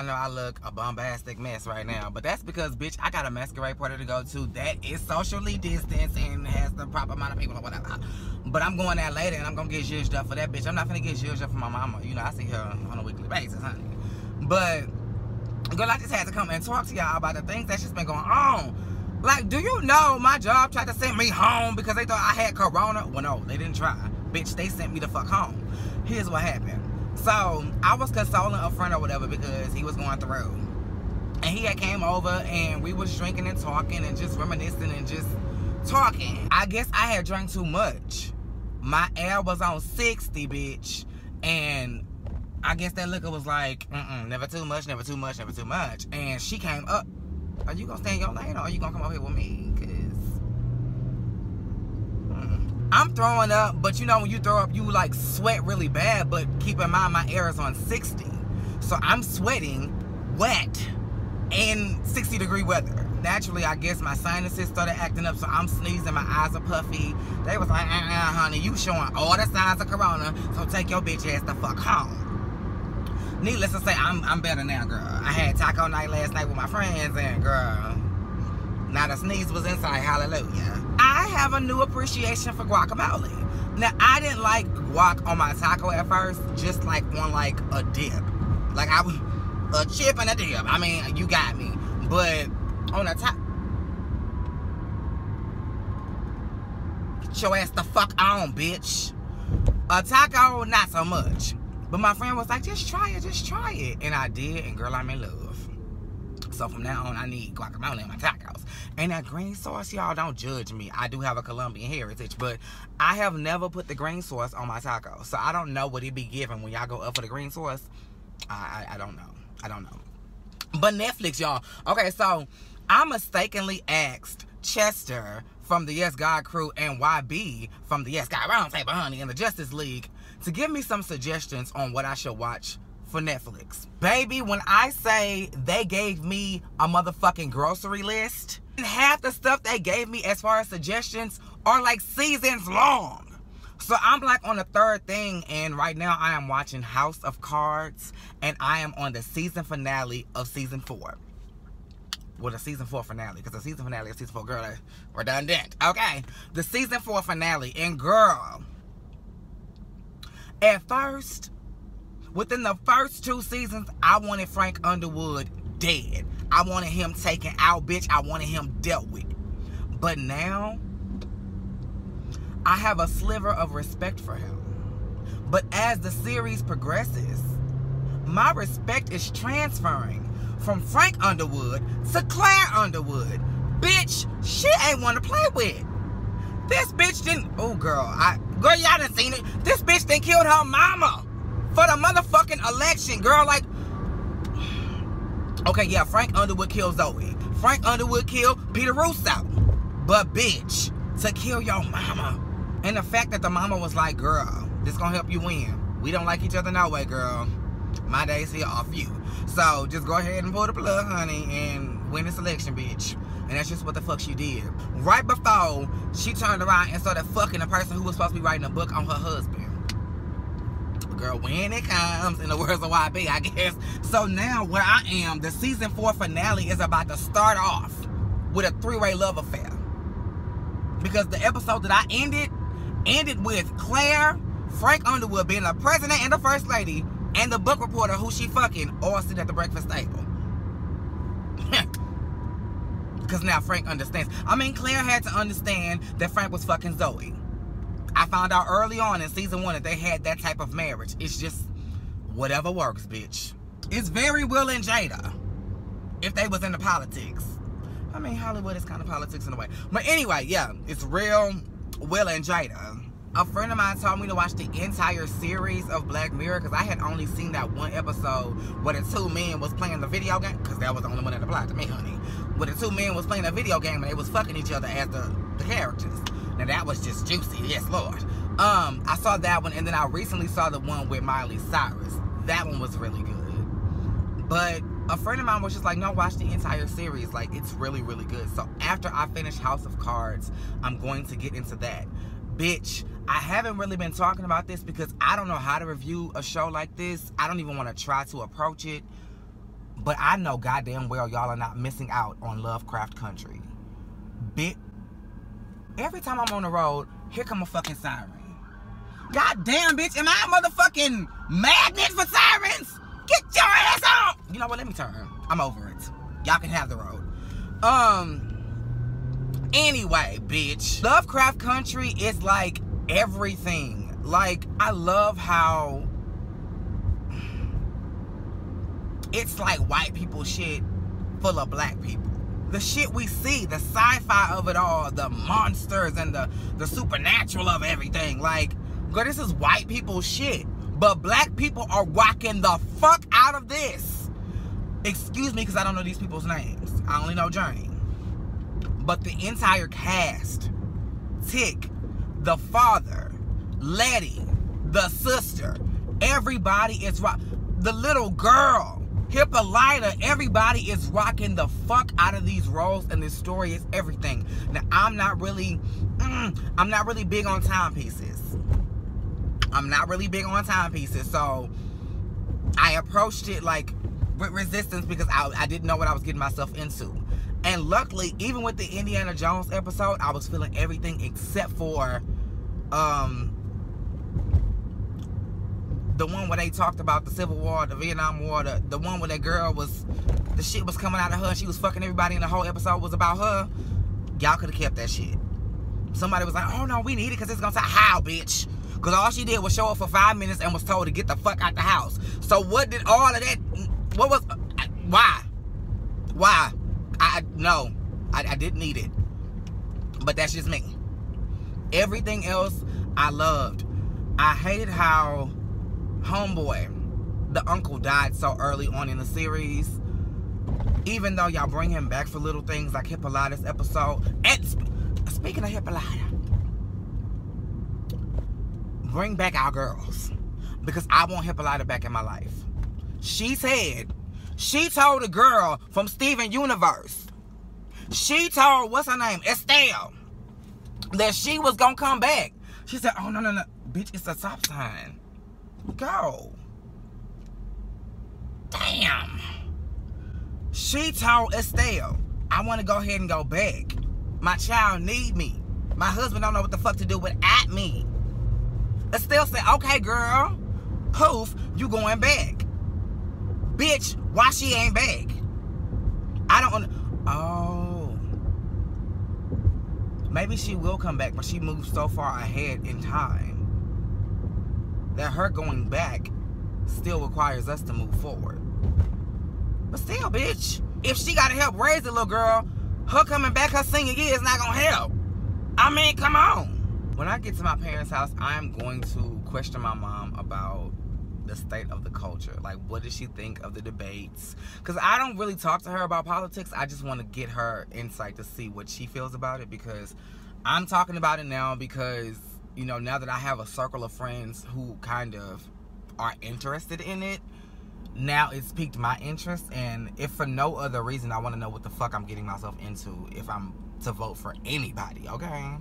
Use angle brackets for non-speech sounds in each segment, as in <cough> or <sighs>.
I know I look a bombastic mess right now, but that's because bitch I got a masquerade party to go to that is socially distanced and has the proper amount of people or whatever. But I'm going there later and I'm gonna get judged up for that bitch. I'm not gonna get judged up for my mama. You know, I see her on a weekly basis, honey. But girl, I just had to come and talk to y'all about the things that's just been going on. Like, do you know my job tried to send me home because they thought I had corona? Well, no, they didn't try. Bitch, they sent me the fuck home. Here's what happened. So, I was consoling a friend or whatever because he was going through. And he had came over and we was drinking and talking and just reminiscing and just talking. I guess I had drank too much. My air was on 60, bitch. And I guess that liquor was like, mm-mm, never too much, never too much, never too much. And she came up. Are you gonna stay in your lane or are you gonna come over here with me? Cause mm. I'm throwing up, but you know when you throw up, you like sweat really bad. But keep in mind my air is on 60, so I'm sweating wet in 60 degree weather. Naturally, I guess my sinuses started acting up, so I'm sneezing, my eyes are puffy. They was like, uh, uh, honey, you showing all the signs of corona, so take your bitch ass the fuck home needless to say, I'm I'm better now, girl. I had taco night last night with my friends, and girl, not a sneeze was inside. Hallelujah. I have a new appreciation for guacamole. Now, I didn't like guac on my taco at first, just like on like a dip, like I was a chip and a dip. I mean, you got me. But on a taco. Get your ass the fuck on, bitch. A taco, not so much. But my friend was like, just try it, just try it. And I did, and girl, I'm in love. So from now on, I need guacamole in my tacos. And that green sauce, y'all, don't judge me. I do have a Colombian heritage, but I have never put the green sauce on my tacos. So I don't know what it be giving when y'all go up for the green sauce. I, I, I don't know. I don't know. But Netflix, y'all. Okay, so I mistakenly asked Chester from the Yes God crew and YB from the Yes God Roundtable, honey, in the Justice League to give me some suggestions on what I should watch for Netflix. Baby, when I say they gave me a motherfucking grocery list, half the stuff they gave me as far as suggestions are like seasons long. So I'm like on the third thing, and right now I am watching House of Cards, and I am on the season finale of season four. Well, the season four finale, because the season finale of season four, girl, redundant. Okay, the season four finale, and girl, at first, within the first two seasons, I wanted Frank Underwood dead. I wanted him taken out, bitch. I wanted him dealt with. But now, I have a sliver of respect for him. But as the series progresses, my respect is transferring from Frank Underwood to Claire Underwood. Bitch, she ain't want to play with. This bitch didn't. Oh, girl. I girl, y'all done seen it. This bitch then killed her mama for the motherfucking election, girl. Like, okay, yeah, Frank Underwood killed Zoe. Frank Underwood killed Peter Russo. But bitch, to kill your mama. And the fact that the mama was like, girl, this gonna help you win. We don't like each other no way, girl. My days here off you. So just go ahead and pull the plug, honey, and win this election, bitch. And that's just what the fuck she did. Right before she turned around and started fucking the person who was supposed to be writing a book on her husband. Girl, when it comes, in the words of YB, I guess. So now where I am, the season four finale is about to start off with a three-way love affair. Because the episode that I ended, ended with Claire, Frank Underwood being the president and the first lady, and the book reporter who she fucking all sit at the breakfast table. <laughs> Because now Frank understands. I mean, Claire had to understand that Frank was fucking Zoe. I found out early on in season one that they had that type of marriage. It's just whatever works, bitch. It's very Will and Jada. If they was into politics. I mean, Hollywood is kind of politics in a way. But anyway, yeah, it's real Will and Jada a friend of mine told me to watch the entire series of Black Mirror because I had only seen that one episode where the two men was playing the video game because that was the only one that applied to me, honey. Where the two men was playing a video game and they was fucking each other as the, the characters. Now that was just juicy, yes lord. Um, I saw that one and then I recently saw the one with Miley Cyrus. That one was really good. But a friend of mine was just like, no, watch the entire series. Like, it's really, really good. So after I finish House of Cards, I'm going to get into that bitch, I haven't really been talking about this because I don't know how to review a show like this. I don't even want to try to approach it. But I know goddamn well y'all are not missing out on Lovecraft Country. Bit every time I'm on the road, here come a fucking siren. God damn, bitch, am I a motherfucking magnet for sirens? Get your ass out! You know what? Let me turn. I'm over it. Y'all can have the road. Um. Anyway, bitch, Lovecraft Country is like everything. Like I love how it's like white people shit full of black people. The shit we see, the sci-fi of it all, the monsters and the the supernatural of everything. Like, girl, this is white people shit. But black people are walking the fuck out of this. Excuse me, because I don't know these people's names. I only know Jurnee. But the entire cast, Tick, the father, Leti, the sister, everybody is rock. The little girl, Hippolyta, everybody is rocking the fuck out of these roles, and this story is everything. Now, I'm not really, mm, I'm not really big on timepieces. I'm not really big on timepieces, so I approached it like with resistance because I, I didn't know what I was getting myself into. And luckily, even with the Indiana Jones episode, I was feeling everything except for um the one where they talked about the Civil War, the Vietnam War, the, the one where that girl was the shit was coming out of her she was fucking everybody and the whole episode was about her. Y'all could have kept that shit. Somebody was like, oh no, we need it because it's gonna say how, bitch. Because all she did was show up for five minutes and was told to get the fuck out the house. So what did all of that, what was, why? Why? I, no, I, I didn't need it. But that's just me. Everything else I loved. I hated how Homeboy, the uncle died so early on in the series. Even though y'all bring him back for little things like Hippolyta's episode. And speaking of Hippolyta, bring back our girls because I want Hippolyta back in my life. She said, she told a girl from Steven Universe, she told, what's her name, Estelle, that she was gonna come back. She said, oh, no, no, no, bitch, it's a stop sign. Go. Damn. She told Estelle, I want to go ahead and go back. My child need me. My husband don't know what the fuck to do without me. Estelle said, okay, girl. Poof, you going back. Bitch, why she ain't back? I don't... Oh. Maybe she will come back, but she moved so far ahead in time that her going back still requires us to move forward. But still, bitch, if she got to help raise the little girl, her coming back her senior year is not to help. I mean, come on when I get to my parents' house, I'm going to question my mom about the state of the culture. Like, what does she think of the debates? Because I don't really talk to her about politics. I just want to get her insight to see what she feels about it because I'm talking about it now because, you know, now that I have a circle of friends who kind of are interested in it, now it's piqued my interest. And if for no other reason, I want to know what the fuck I'm getting myself into if I'm to vote for anybody, okay?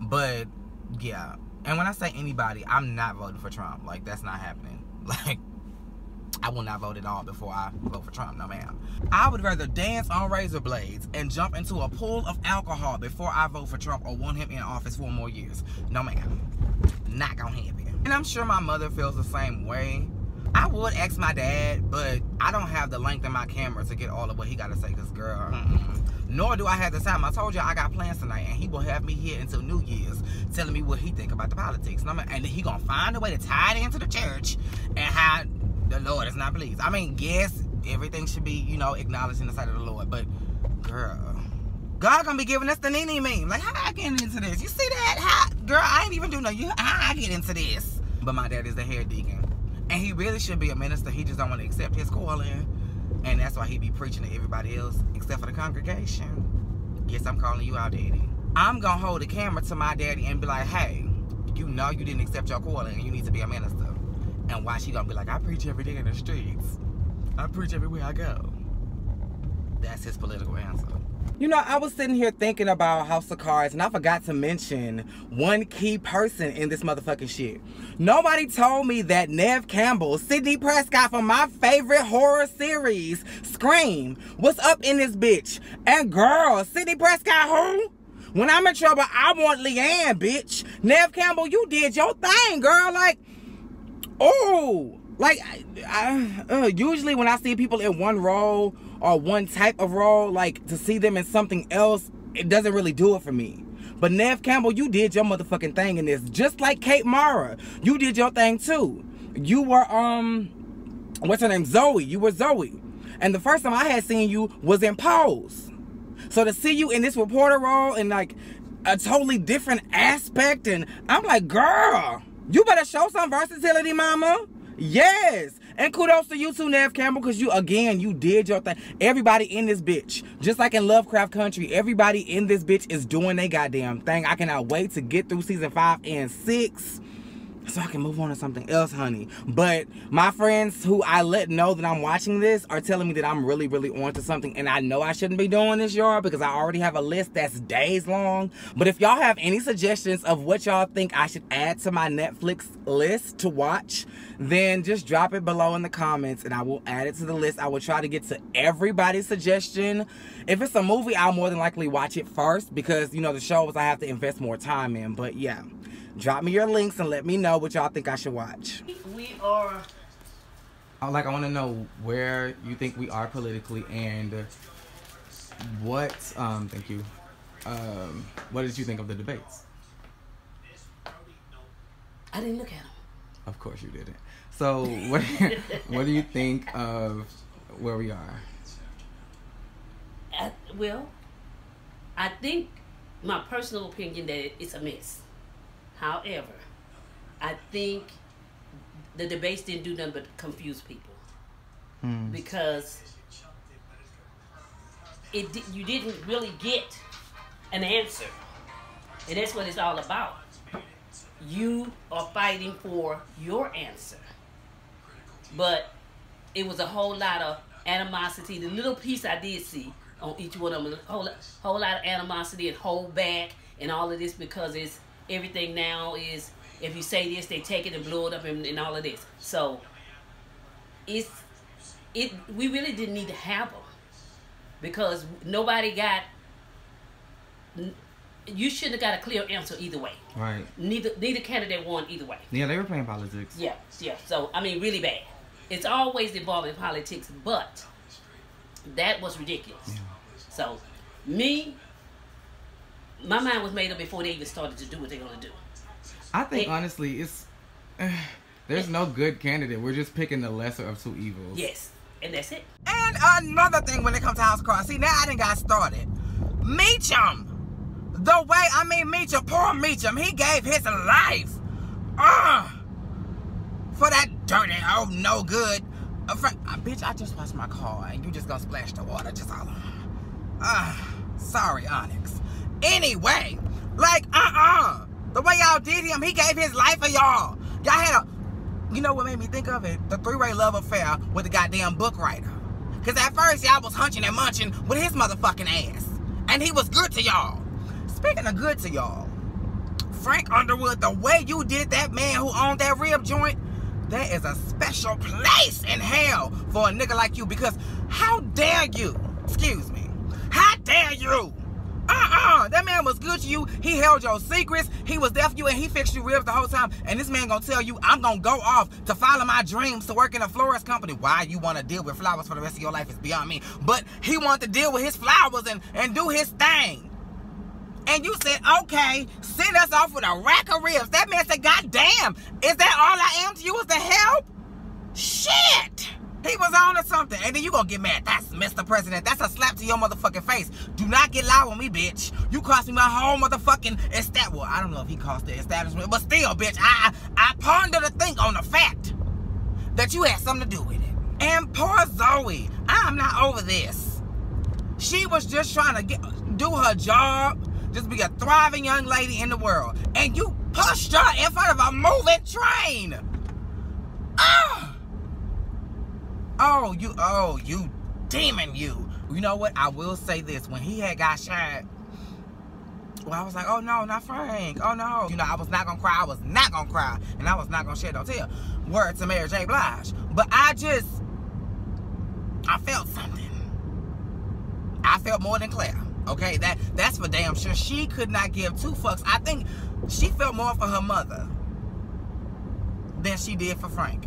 But yeah. And when I say anybody, I'm not voting for Trump. Like, that's not happening. <laughs> Like, I will not vote at all before I vote for Trump. No, ma'am. I would rather dance on razor blades and jump into a pool of alcohol before I vote for Trump or want him in office for more years. No, ma'am. Not gonna happen. And I'm sure my mother feels the same way. I would ask my dad, but I don't have the length in my camera to get all of what he got to say. Cause girl, mm -mm. nor do I have the time. I told you I got plans tonight, and he will have me here until New Year's, telling me what he think about the politics. And, and he gonna find a way to tie it into the church and how the Lord is not pleased. I mean, yes, everything should be, you know, acknowledged in the sight of the Lord, but girl. God gonna be giving us the Nene meme. Like, how I get into this? You see that? How, girl, I ain't even do no. You, how I get into this? But my dad is the head deacon. And he really should be a minister. He just don't want to accept his calling. And that's why he be preaching to everybody else except for the congregation. Yes, I'm calling you out, daddy. I'm to hold the camera to my daddy and be like, hey, you know you didn't accept your calling and you need to be a minister. And why she to be like, I preach every day in the streets. I preach everywhere I go. that's his political answer. You know, I was sitting here thinking about House of Cards, and I forgot to mention one key person in this motherfucking shit. Nobody told me that Neve Campbell, Sidney Prescott from my favorite horror series, Scream, was up in this bitch. And girl, Sidney Prescott who? When I'm in trouble, I want Leanne, bitch. Neve Campbell, you did your thing, girl. Like, oh, like, I, I, uh, usually when I see people in one role or one type of role, like to see them in something else, it doesn't really do it for me. But Neve Campbell, you did your motherfucking thing in this. Just like Kate Mara. You did your thing too. You were, um, what's her name? Zoe. You were Zoe. And the first time I had seen you was in Pose. So to see you in this reporter role in like a totally different aspect, and I'm like, girl, you better show some versatility, mama. Yes. And kudos to you too, Neve Campbell, because you, again, you did your thing. Everybody in this bitch, just like in Lovecraft Country, everybody in this bitch is doing their goddamn thing. I cannot wait to get through season five and six so I can move on to something else, honey. But my friends who I let know that I'm watching this are telling me that I'm really, really on to something. And I know I shouldn't be doing this, y'all, because I already have a list that's days long. But if y'all have any suggestions of what y'all think I should add to my Netflix list to watch, then just drop it below in the comments and I will add it to the list. I will try to get to everybody's suggestion. If it's a movie, I'll more than likely watch it first because, you know, the shows I have to invest more time in. But yeah. Drop me your links and let me know what y'all think I should watch. We are. I like. I want to know where you think we are politically and what. Um. Thank you. Um. What did you think of the debates? I didn't look at them. Of course you didn't. So what? <laughs> what do you think of where we are? I, well, I think my personal opinion that it's a mess. However, I think the debates didn't do nothing but confuse people Hmm. because it you didn't really get an answer, and that's what it's all about. You are fighting for your answer, but it was a whole lot of animosity. The little piece I did see on each one of them, a whole, whole lot of animosity and hold back and all of this because it's everything now is if you say this, they take it and blow it up and, and all of this. So it's it. We really didn't need to have them because nobody got. You shouldn't have got a clear answer either way. Right. Neither neither candidate won either way. Yeah, they were playing politics. Yeah, yeah. So I mean, really bad. It's always involving politics, but that was ridiculous. Yeah. So, me, my mind was made up before they even started to do what they're gonna do. I think It- honestly, it's <sighs> there's no good candidate. We're just picking the lesser of two evils. Yes, and that's it. And another thing when it comes to House Cross, see now I didn't got started. Meechum, the way I mean Meechum, poor Meechum, he gave his life, uh, for that dirty, oh no good. Uh, fr- uh, bitch, I just washed my car and you just gonna splash the water just all. Uh, sorry, Onyx. Anyway, like uh-uh, the way y'all did him, he gave his life for y'all. Y'all had a you know what made me think of it? The three-way love affair with the goddamn book writer. Cause at first y'all was hunching and munching with his motherfucking ass. And he was good to y'all. Speaking of good to y'all, Frank Underwood, the way you did that man who owned that rib joint, there is a special place in hell for a nigga like you because how dare you, excuse me, how dare you? Uh-uh, that man was good to you. He held your secrets. He was there for you and he fixed your ribs the whole time. And this man gonna tell you, I'm gonna go off to follow my dreams to work in a florist company. Why you wanna deal with flowers for the rest of your life is beyond me. But he wanted to deal with his flowers and, and do his thing. And you said, okay, send us off with a rack of ribs. That man said, God damn, is that all I am to you is to help? Shit! He was on or something. And then you gonna get mad. That's Mr. President. That's a slap to your motherfucking face. Do not get loud with me, bitch. You cost me my whole motherfucking establishment. Well, I don't know if he cost the establishment, but still, bitch, I I ponder to think on the fact that you had something to do with it. And poor Zoe, I'm not over this. She was just trying to get do her job, just be a thriving young lady in the world. And you pushed her in front of a moving train. Ah! Oh, you, oh, you demon, you. You know what? I will say this. When he had got shot, well, I was like, oh no, not Frank. Oh no. You know, I was not gonna cry. I was not gonna cry. And I was not gonna shed no tear. Word to Mary J. Blige. But I just, I felt something. I felt more than Claire. Okay, that that's for damn sure. She could not give two fucks. I think she felt more for her mother than she did for Frank.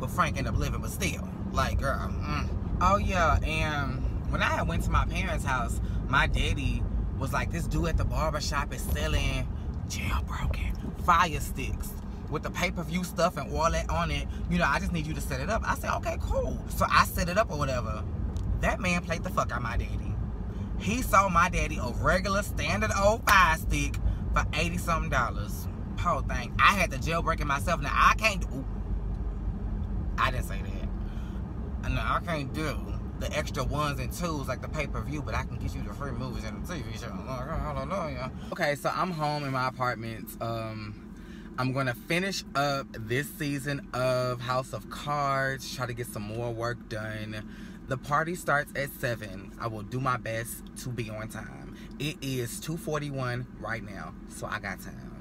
But Frank ended up living, but still, like, girl. Mm. Oh yeah, and when I went to my parents' house, my daddy was like, this dude at the barber shop is selling jailbroken fire sticks with the pay-per-view stuff and all that on it. You know, I just need you to set it up. I said, okay, cool. So I set it up or whatever. That man played the fuck out my daddy. He sold my daddy a regular standard old fire stick for 80 something dollars. Whole thing. I had to jailbreak it myself. Now I can't do I didn't say that. No, I can't do the extra ones and twos like the pay-per-view, but I can get you the free movies and the TV show. Hallelujah. Okay, so I'm home in my apartment. Um I'm gonna finish up this season of House of Cards, try to get some more work done. The party starts at 7. I will do my best to be on time. It is 2.41 right now, so I got time.